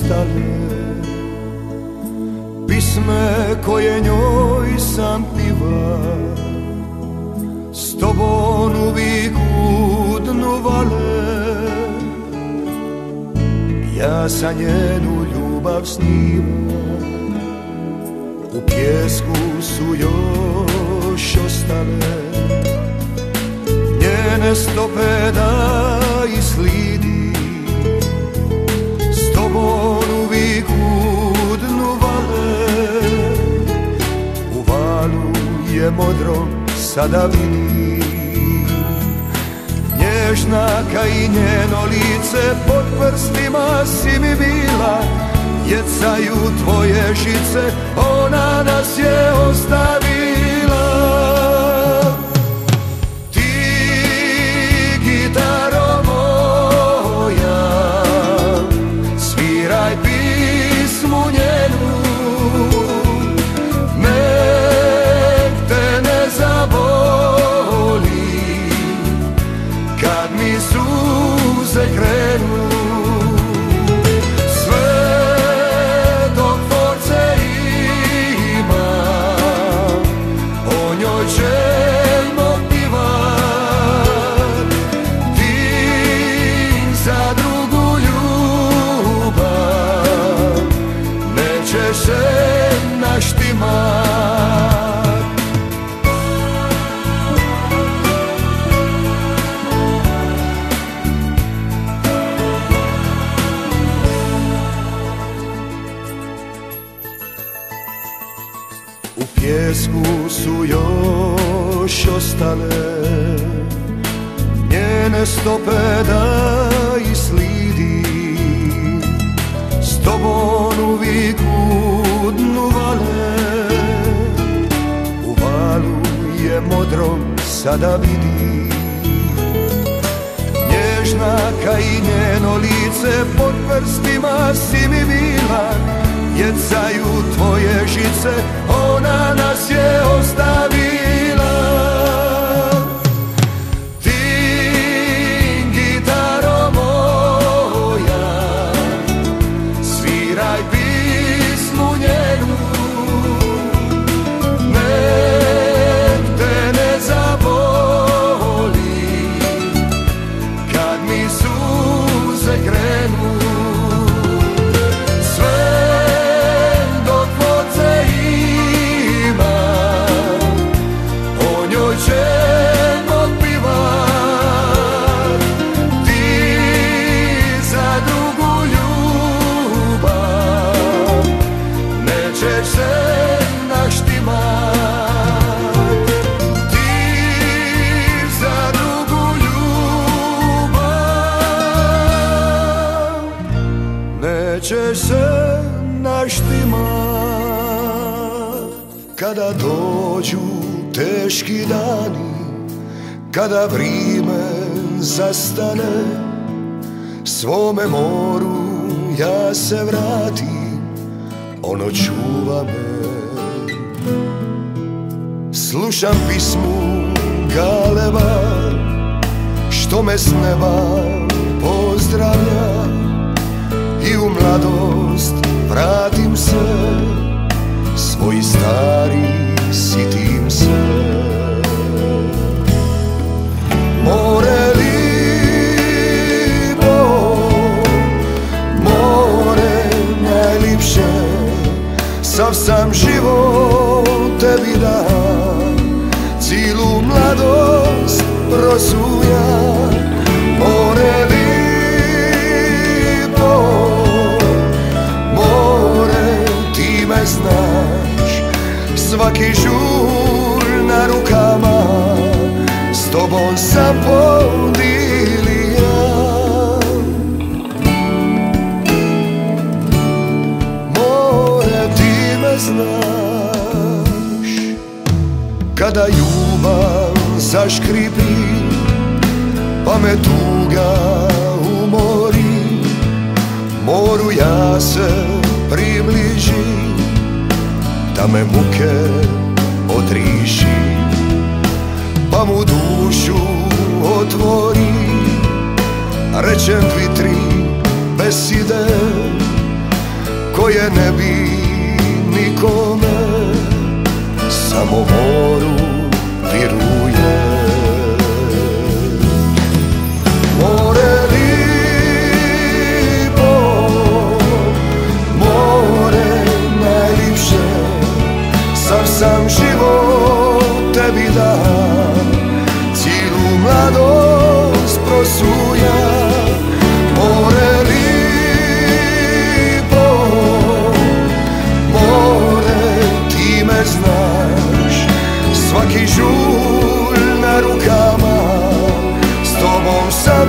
ostale Pisme koje njoj sam piva S tobom uvijek udnu vale Ja sa njenu ljubav snimu U pjesku su još ostale. Njene stope da i sli sada vidi Nježna ka i njeno lice pod prstima si mi bila. Jecaju tvoje žice, ona nas je ostavila Njene stope da slidi. S tobom uvijek u dnu vale. U valu je modro sada vidi. Nježna ka i njeno lice pod prstima si mi bila. Jecaju tvoje žice, ona nas je ostavila Nećeš se naštimat Ti za drugu ljubav. Nećeš se naštimat Kada dođu teški dani Kada vrime zastane Svome moru ja se vratim Ono čuva me. Slušam pismu galeba Što me s neba pozdravlja. I u mladost vratim se Svoj stari sitim se Kada ljubav zaškripi Pa me tuga umori. Moru ja se približim Da me muke odriši Pa mu dušu otvori Rečem dvi, tri beside Koje ne bi nikome tebi dam Cijelu mladost prosuja znaš. Svaki žulj na rukama S tobom sam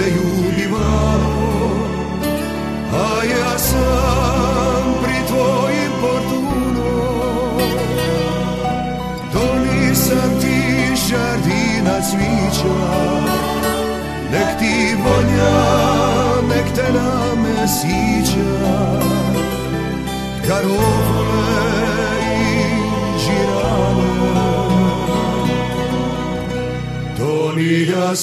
se ljubivalo A ja sam pri tvojim portunom To nisam ti žardina cvića Nek ti volja, nek te na sića Garofole To ni ja